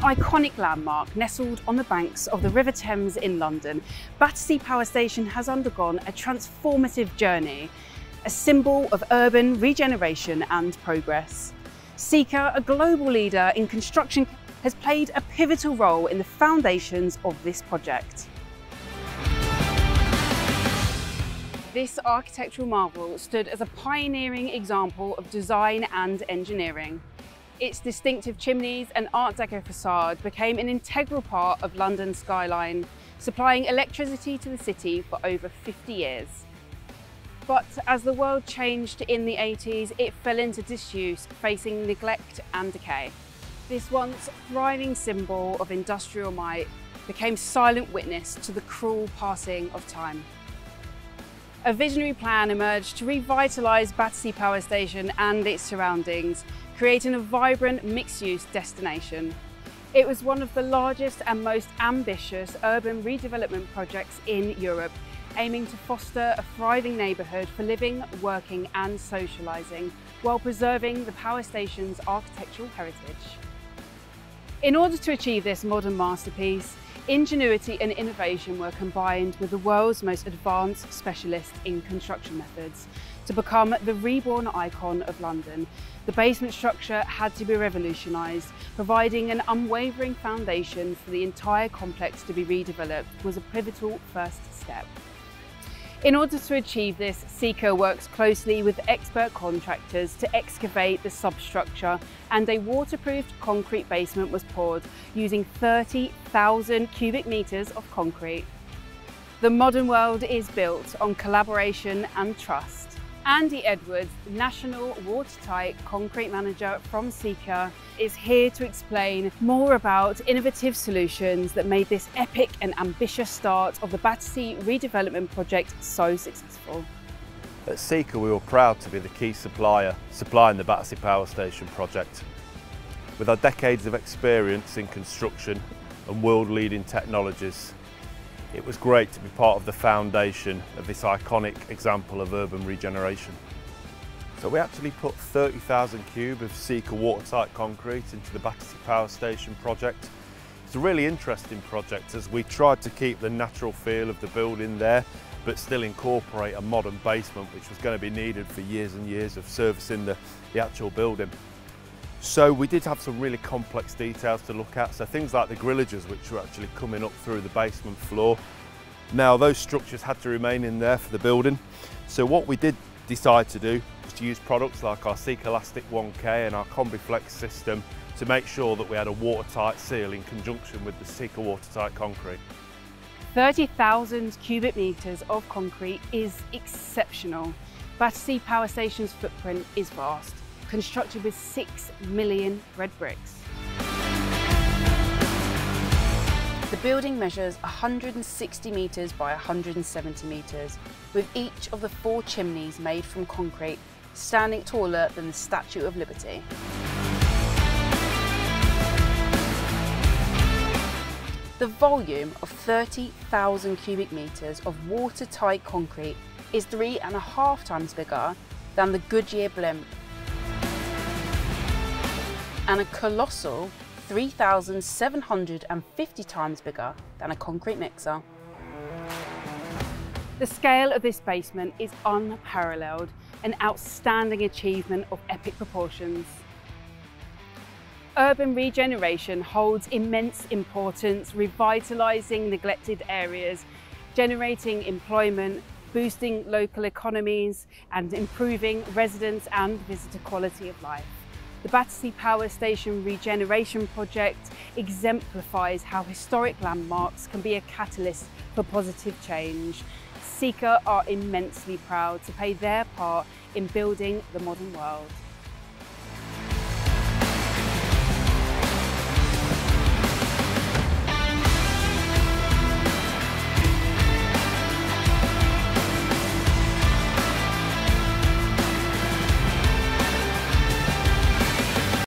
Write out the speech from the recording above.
iconic landmark nestled on the banks of the River Thames in London, Battersea Power Station has undergone a transformative journey, a symbol of urban regeneration and progress. Sika, a global leader in construction, has played a pivotal role in the foundations of this project. This architectural marvel stood as a pioneering example of design and engineering. Its distinctive chimneys and Art Deco facade became an integral part of London's skyline, supplying electricity to the city for over 50 years. But as the world changed in the 80s, it fell into disuse, facing neglect and decay. This once thriving symbol of industrial might became silent witness to the cruel passing of time. A visionary plan emerged to revitalise Battersea Power Station and its surroundings, creating a vibrant mixed-use destination. It was one of the largest and most ambitious urban redevelopment projects in Europe, aiming to foster a thriving neighbourhood for living, working and socialising, while preserving the power station's architectural heritage. In order to achieve this modern masterpiece, ingenuity and innovation were combined with the world's most advanced specialists in construction methods to become the reborn icon of London. The basement structure had to be revolutionised, providing an unwavering foundation for the entire complex to be redeveloped was a pivotal first step. In order to achieve this, Sika works closely with expert contractors to excavate the substructure and a waterproofed concrete basement was poured using 30,000 cubic metres of concrete. The modern world is built on collaboration and trust. Andy Edwards, National Watertight Concrete Manager from Sika, is here to explain more about innovative solutions that made this epic and ambitious start of the Battersea redevelopment project so successful. At Sika we were proud to be the key supplier supplying the Battersea Power Station project. With our decades of experience in construction and world-leading technologies, it was great to be part of the foundation of this iconic example of urban regeneration. So we actually put 30,000 cube of Sika watertight concrete into the Battersea Power Station project. It's a really interesting project as we tried to keep the natural feel of the building there but still incorporate a modern basement which was going to be needed for years and years of servicing the, the actual building. So we did have some really complex details to look at. So things like the grillages, which were actually coming up through the basement floor. Now those structures had to remain in there for the building. So what we did decide to do was to use products like our Sikalastic 1K and our CombiFlex system to make sure that we had a watertight seal in conjunction with the Sika watertight concrete. 30,000 cubic metres of concrete is exceptional. Battersea Power Station's footprint is vast constructed with 6 million red bricks. The building measures 160 metres by 170 metres, with each of the four chimneys made from concrete standing taller than the Statue of Liberty. The volume of 30,000 cubic metres of watertight concrete is three and a half times bigger than the Goodyear blimp and a colossal 3,750 times bigger than a concrete mixer. The scale of this basement is unparalleled, an outstanding achievement of epic proportions. Urban regeneration holds immense importance, revitalising neglected areas, generating employment, boosting local economies and improving residents and visitor quality of life. The Battersea Power Station Regeneration Project exemplifies how historic landmarks can be a catalyst for positive change. Sika are immensely proud to play their part in building the modern world.